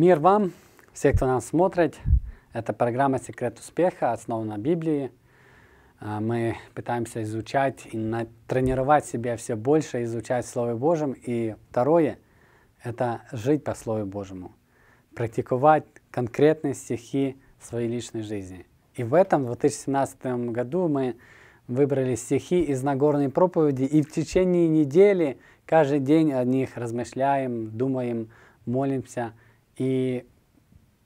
Мир вам, все, кто нас смотрит. Это программа «Секрет успеха», основана на Библии. А, Мы пытаемся изучать и тренировать себя все больше, изучать Слово Божьем. И второе – это жить по Слову Божьему, практиковать конкретные стихи своей личной жизни. И в этом, в 2017 году, мы выбрали стихи из Нагорной проповеди, и в течение недели каждый день о них размышляем, думаем, молимся и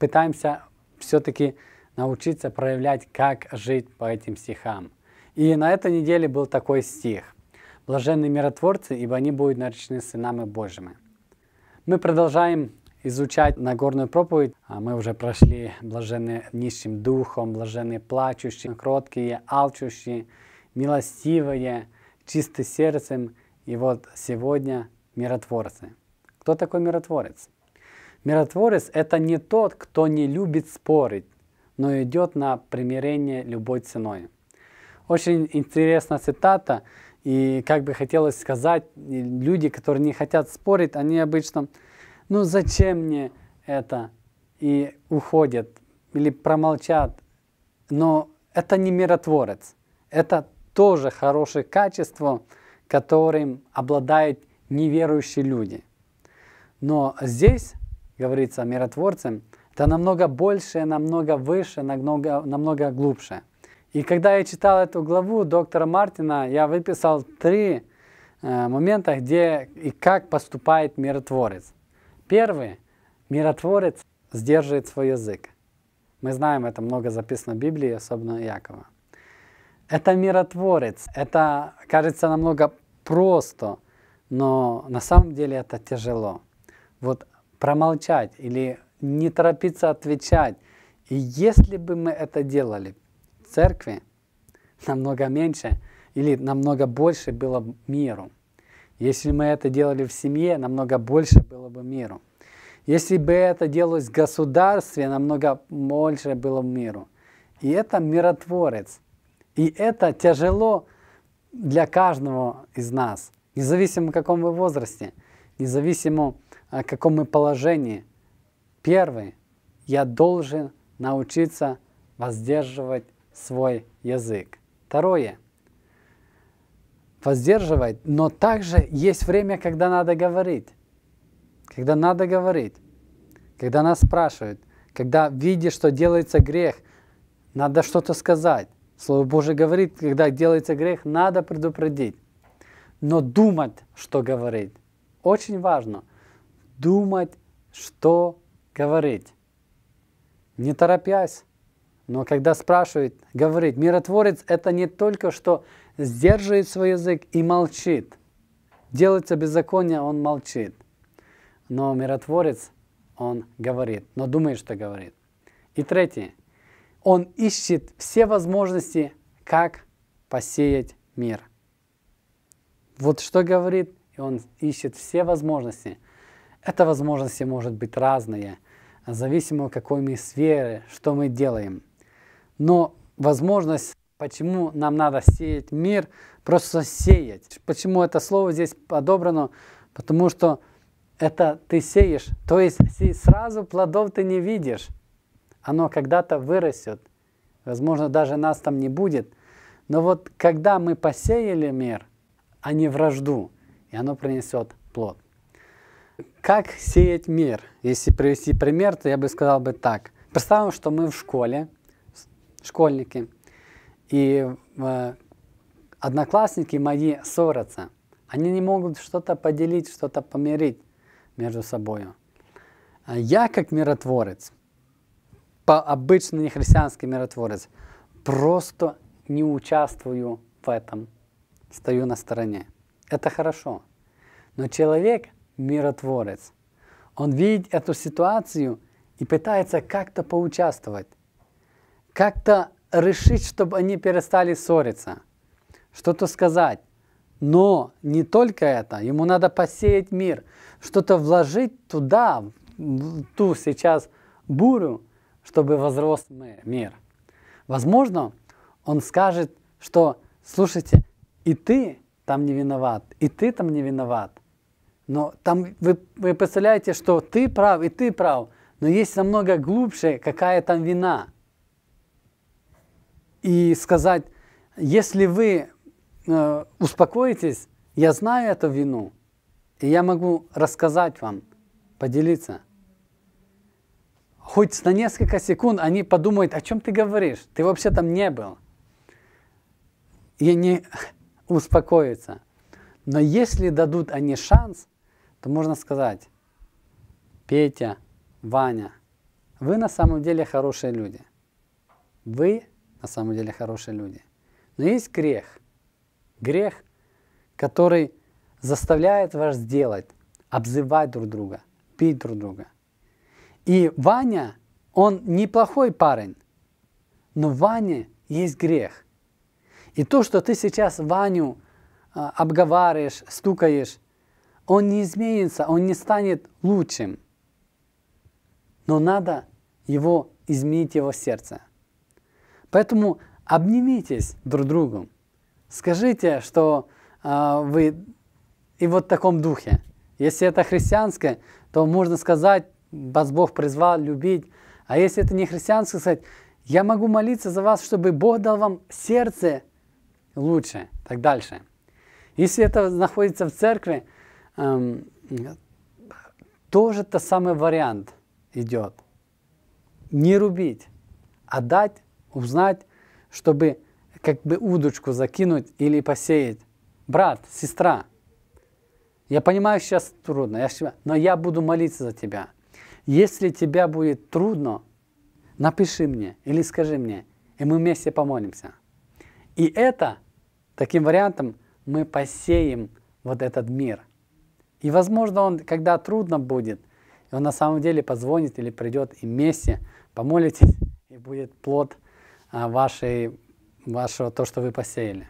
пытаемся все-таки научиться проявлять, как жить по этим стихам. И на этой неделе был такой стих. «Блаженные миротворцы, ибо они будут наречены сынами Божьими». Мы продолжаем изучать Нагорную проповедь. А Мы уже прошли блаженные нищим духом, блаженные плачущие, кроткие, алчущие, милостивые, чистые сердцем. И вот сегодня миротворцы. Кто такой миротворец? Миротворец – это не тот, кто не любит спорить, но идет на примирение любой ценой. Очень интересная цитата, и как бы хотелось сказать, люди, которые не хотят спорить, они обычно, ну зачем мне это, и уходят, или промолчат. Но это не миротворец, это тоже хорошее качество, которым обладают неверующие люди. Но здесь говорится о миротворце, это намного больше, намного выше, намного, намного глубже. И когда я читал эту главу доктора Мартина, я выписал три э, момента, где и как поступает миротворец. Первый, миротворец сдерживает свой язык. Мы знаем, это много записано в Библии, особенно Якова. Это миротворец, это кажется намного просто, но на самом деле это тяжело. Вот промолчать или не торопиться отвечать. И если бы мы это делали в церкви, намного меньше или намного больше было бы миру. Если мы это делали в семье, намного больше было бы миру. Если бы это делалось в государстве, намного больше было бы миру. И это миротворец. И это тяжело для каждого из нас, независимо в каком вы возрасте, независимо каком мы положении. Первый, я должен научиться воздерживать свой язык. Второе, воздерживать, но также есть время, когда надо говорить. Когда надо говорить, когда нас спрашивают, когда видишь, что делается грех, надо что-то сказать. Слово Божие говорит, когда делается грех, надо предупредить. Но думать, что говорить, очень важно. Думать, что говорить. Не торопясь, но когда спрашивают, говорить. Миротворец – это не только что сдерживает свой язык и молчит. Делается беззаконие, он молчит. Но миротворец, он говорит, но думает, что говорит. И третье. Он ищет все возможности, как посеять мир. Вот что говорит, и он ищет все возможности. Это возможности может быть разные, зависимо какой мы сферы, что мы делаем. Но возможность, почему нам надо сеять мир, просто сеять. Почему это слово здесь подобрано? Потому что это ты сеешь, то есть сразу плодов ты не видишь. Оно когда-то вырастет. Возможно, даже нас там не будет. Но вот когда мы посеяли мир, а не вражду, и оно принесет плод. Как сеять мир? Если привести пример, то я бы сказал бы так. Представим, что мы в школе, школьники, и э, одноклассники мои ссорятся. Они не могут что-то поделить, что-то помирить между собой. Я как миротворец, по обычно не христианский миротворец, просто не участвую в этом, стою на стороне. Это хорошо. Но человек миротворец. Он видит эту ситуацию и пытается как-то поучаствовать, как-то решить, чтобы они перестали ссориться, что-то сказать. Но не только это, ему надо посеять мир, что-то вложить туда, в ту сейчас бурю, чтобы возрос мир. Возможно, он скажет, что, слушайте, и ты там не виноват, и ты там не виноват. Но там вы, вы представляете, что ты прав, и ты прав. но есть намного глубже, какая там вина. И сказать, если вы э, успокоитесь, я знаю эту вину, и я могу рассказать вам, поделиться. Хоть на несколько секунд они подумают, о чем ты говоришь, ты вообще там не был. И они успокоятся. Но если дадут они шанс, то можно сказать, Петя, Ваня, вы на самом деле хорошие люди. Вы на самом деле хорошие люди. Но есть грех. Грех, который заставляет вас сделать, обзывать друг друга, пить друг друга. И Ваня, он неплохой парень, но в Ване есть грех. И то, что ты сейчас Ваню а, обговариваешь, стукаешь, он не изменится, он не станет лучшим. Но надо его изменить его сердце. Поэтому обнимитесь друг другу. Скажите, что э, вы и вот в таком духе. Если это христианское, то можно сказать, вас Бог призвал любить. А если это не христианское, сказать, я могу молиться за вас, чтобы Бог дал вам сердце лучше, так дальше. Если это находится в церкви, эм, тоже то самый вариант идет. Не рубить, а дать, узнать, чтобы как бы удочку закинуть или посеять. Брат, сестра, я понимаю, сейчас трудно, я, но я буду молиться за тебя. Если тебе будет трудно, напиши мне или скажи мне, и мы вместе помолимся. И это, таким вариантом, мы посеем вот этот мир. И, возможно, он, когда трудно будет, он на самом деле позвонит или придет и вместе помолитесь, и будет плод а, вашей, вашего, то, что вы посеяли.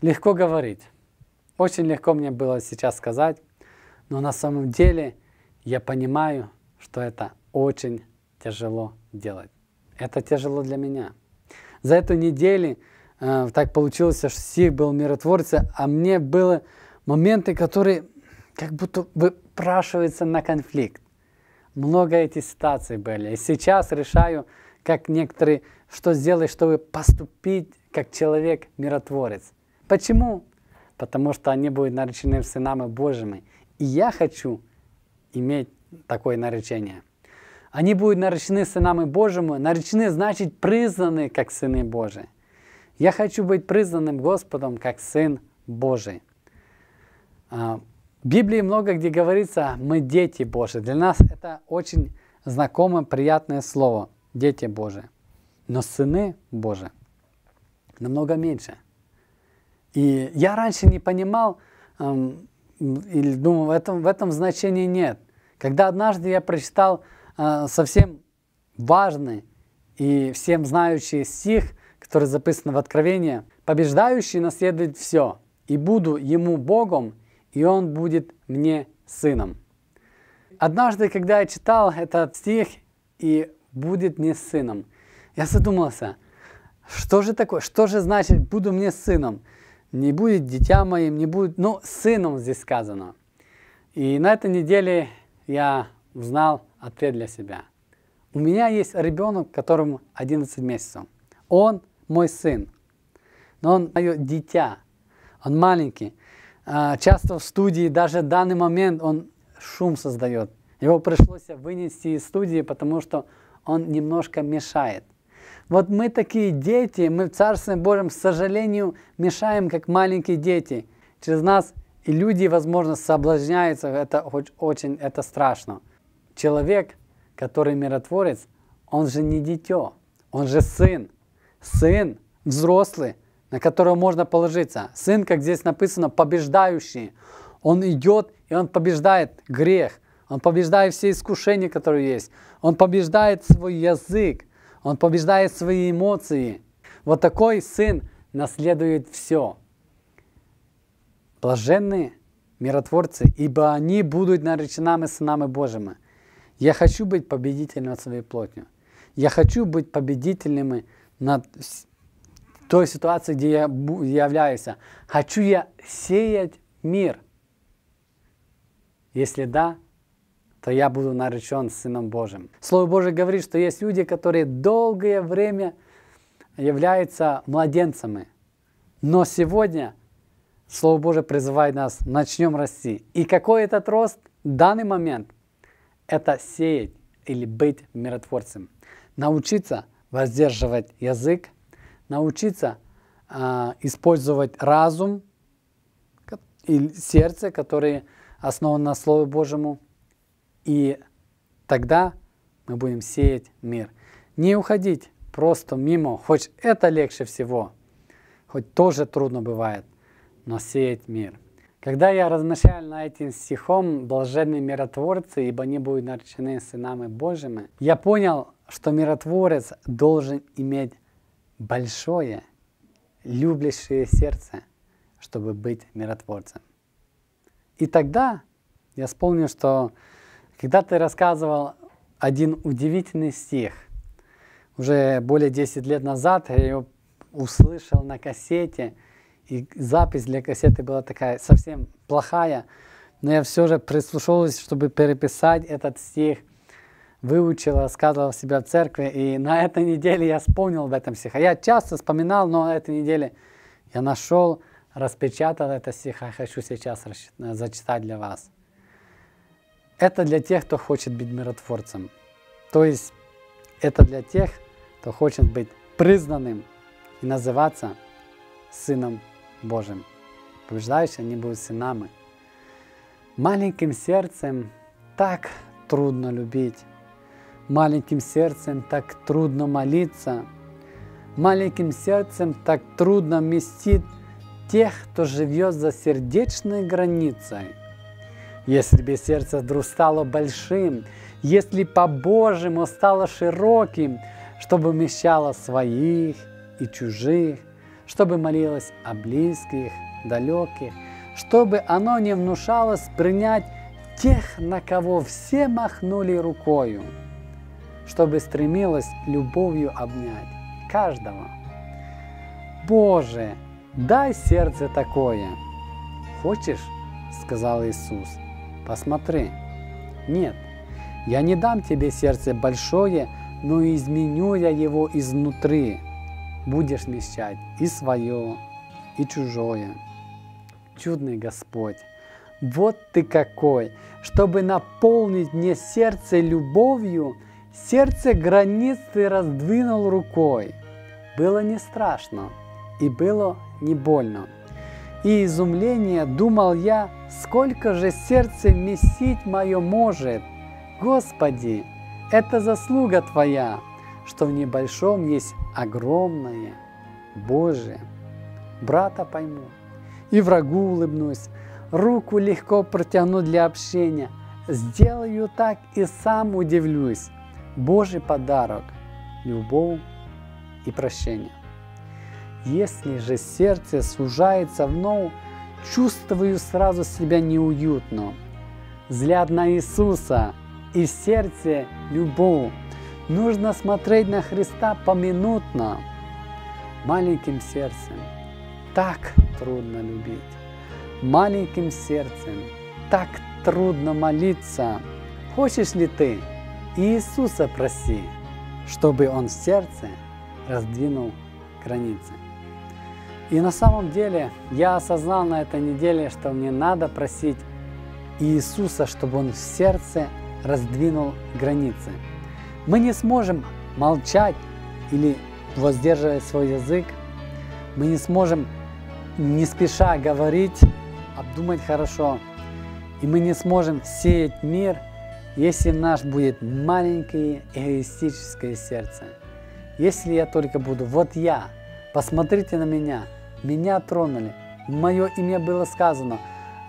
Легко говорить. Очень легко мне было сейчас сказать, но на самом деле я понимаю, что это очень тяжело делать. Это тяжело для меня. За эту неделю э, так получилось, что Стих был миротворцем, а мне были моменты, которые как будто выпрашиваются на конфликт. Много этих ситуаций были. И сейчас решаю, как некоторые, что сделать, чтобы поступить как человек-миротворец. Почему? Потому что они будут наречены сынами Божьими. И я хочу иметь такое наречение. Они будут наречены сынами Божьими. Наречены значит признаны как сыны Божии. Я хочу быть признанным Господом как сын Божий. Библии много где говорится, мы дети Божьи. Для нас это очень знакомое, приятное слово, дети Божьи. Но сыны Божьи намного меньше. И я раньше не понимал, эм, или думал, в этом, в этом значении нет. Когда однажды я прочитал э, совсем важный и всем знающий стих, который записан в Откровении, «Побеждающий наследует все, и буду ему Богом, и он будет мне сыном». Однажды, когда я читал этот стих, и будет мне сыном, я задумался, что же такое, что же значит «буду мне сыном»? Не будет дитя моим, не будет, ну, сыном здесь сказано. И на этой неделе я узнал ответ для себя. У меня есть ребенок, которому 11 месяцев. Он мой сын. Но он мое дитя. Он маленький. А, часто в студии, даже в данный момент, он шум создает. Его пришлось вынести из студии, потому что он немножко мешает. Вот мы такие дети, мы в Царстве Божьем, к сожалению, мешаем, как маленькие дети. Через нас и люди, возможно, соблазняются, это очень, это страшно. Человек, который миротворец, он же не дитё, он же сын. Сын, взрослый, на которого можно положиться. Сын, как здесь написано, побеждающий. Он идет и он побеждает грех. Он побеждает все искушения, которые есть. Он побеждает свой язык. Он побеждает свои эмоции. Вот такой сын наследует все блаженные миротворцы, ибо они будут нареченными сынами Божьими. Я хочу быть победителем над своей плотью. Я хочу быть победителем над той ситуацией, где я являюсь. Хочу я сеять мир. Если да, то я буду наречен Сыном Божьим. Слово Божие говорит, что есть люди, которые долгое время являются младенцами. Но сегодня Слово Божие призывает нас, начнем расти. И какой этот рост? В данный момент это сеять или быть миротворцем. Научиться воздерживать язык, научиться э, использовать разум и сердце, которые основаны на Слове Божьему, и тогда мы будем сеять мир. Не уходить просто мимо, хоть это легче всего, хоть тоже трудно бывает, но сеять мир. Когда я размышлял над этим стихом «Блаженные миротворцы, ибо они будут наречены сынами Божьими», я понял, что миротворец должен иметь большое, любящее сердце, чтобы быть миротворцем. И тогда я вспомнил, что когда ты рассказывал один удивительный стих, уже более 10 лет назад я его услышал на кассете, и запись для кассеты была такая совсем плохая, но я все же прислушивался, чтобы переписать этот стих, выучил, рассказывал себя в церкви, и на этой неделе я вспомнил об этом стихе. Я часто вспоминал, но на этой неделе я нашел, распечатал этот стих, я хочу сейчас зачитать для вас. Это для тех, кто хочет быть миротворцем. То есть это для тех, кто хочет быть признанным и называться Сыном Божьим. Побеждающие, они будут сынами. Маленьким сердцем так трудно любить. Маленьким сердцем так трудно молиться. Маленьким сердцем так трудно вместить тех, кто живет за сердечной границей. Если бы сердце вдруг стало большим, если по-божьему стало широким, чтобы вмещало своих и чужих, чтобы молилось о близких, далеких, чтобы оно не внушалось принять тех, на кого все махнули рукою, чтобы стремилось любовью обнять каждого. Боже, дай сердце такое. Хочешь, сказал Иисус, посмотри. Нет, я не дам тебе сердце большое, но изменю я его изнутри, будешь вмещать и свое, и чужое. Чудный Господь, вот ты какой, чтобы наполнить мне сердце любовью, сердце границ ты раздвинул рукой. Было не страшно и было не больно. И изумление думал я, сколько же сердце вместить мое может. Господи, это заслуга Твоя, что в небольшом есть огромное Божие. Брата пойму, и врагу улыбнусь, руку легко протяну для общения, сделаю так и сам удивлюсь. Божий подарок – любовь и прощение. Если же сердце сужается вновь, чувствую сразу себя неуютно. Взгляд на Иисуса и в сердце любовь Нужно смотреть на Христа поминутно, маленьким сердцем. Так трудно любить. Маленьким сердцем так трудно молиться. Хочешь ли ты Иисуса проси, чтобы Он в сердце раздвинул границы? И на самом деле я осознал на этой неделе, что мне надо просить Иисуса, чтобы Он в сердце раздвинул границы. Мы не сможем молчать или воздерживать свой язык. Мы не сможем не спеша говорить, обдумать хорошо. И мы не сможем сеять мир, если наш будет маленькое эгоистическое сердце. Если я только буду, вот я, посмотрите на меня, меня тронули, мое имя было сказано,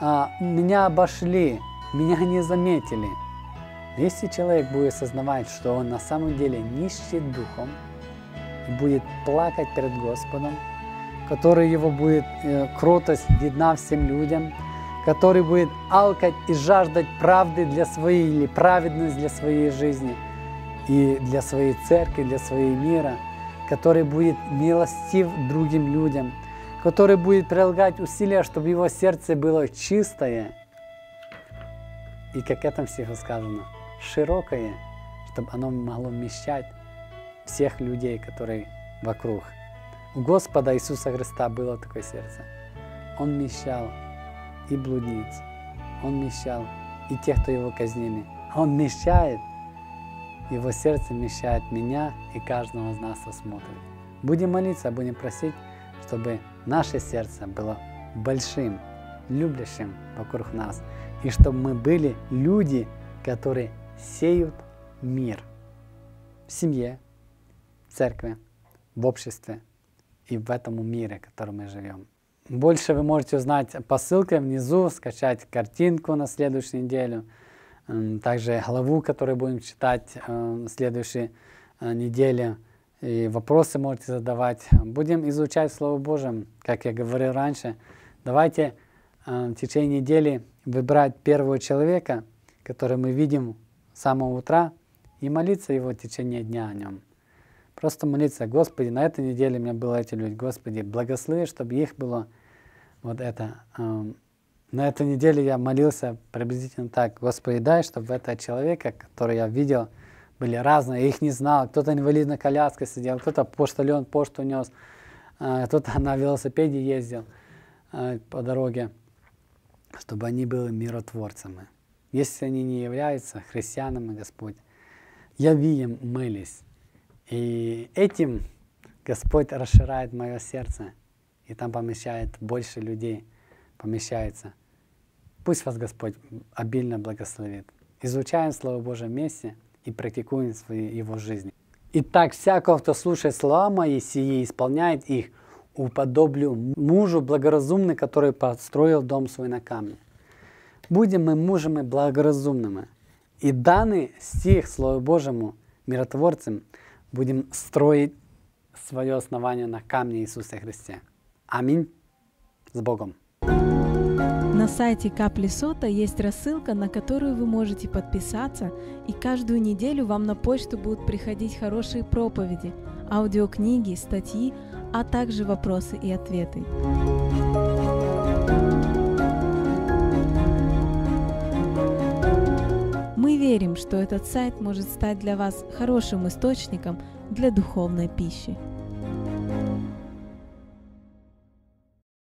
а, меня обошли, меня не заметили – если человек будет осознавать, что он на самом деле нищий духом, будет плакать перед Господом, который его будет э, кротость видна всем людям, который будет алкать и жаждать правды для своей или праведность для своей жизни и для своей церкви, для своей мира, который будет милостив другим людям, который будет прилагать усилия, чтобы его сердце было чистое и как это всего сказано, широкое, чтобы оно могло вмещать всех людей, которые вокруг. У Господа Иисуса Христа было такое сердце. Он вмещал и блудниц, Он вмещал и тех, кто его казнили. Он вмещает, Его сердце вмещает меня и каждого из нас, кто смотрит. Будем молиться, будем просить, чтобы наше сердце было большим, любящим вокруг нас, и чтобы мы были люди, которые сеют мир в семье, в церкви, в обществе и в этом мире, в котором мы живем. Больше вы можете узнать по ссылке внизу, скачать картинку на следующую неделю, также главу, которую будем читать на следующей э, неделе. И вопросы можете задавать. Будем изучать Слово Божие, как я говорил раньше. Давайте э, в течение недели выбрать первого человека, который мы видим с самого утра, и молиться его в течение дня о нем. Просто молиться, Господи, на этой неделе у меня было эти люди, Господи, благослови, чтобы их было вот это. Эм, на этой неделе я молился приблизительно так, Господи, дай, чтобы этого человека, который я видел, были разные, я их не знал. Кто-то инвалид на коляске сидел, кто-то почтальон пошту нес, э, кто-то на велосипеде ездил э, по дороге, чтобы они были миротворцами. Если они не являются христианами, Господь, я видим, молись. И этим Господь расширяет мое сердце, и там помещает больше людей, помещается. Пусть вас Господь обильно благословит. Изучаем Слово Божие вместе и практикуем в Его жизни. Итак, всякого, кто слушает слова мои сии, исполняет их, уподоблю мужу благоразумный, который построил дом свой на камне. Будем мы мужами благоразумными. И данный стих Слову Божьему миротворцам будем строить свое основание на камне Иисуса Христе. Аминь. С Богом. На сайте Капли Сота есть рассылка, на которую вы можете подписаться, и каждую неделю вам на почту будут приходить хорошие проповеди, аудиокниги, статьи, а также вопросы и ответы. Верим, что этот сайт может стать для вас хорошим источником для духовной пищи.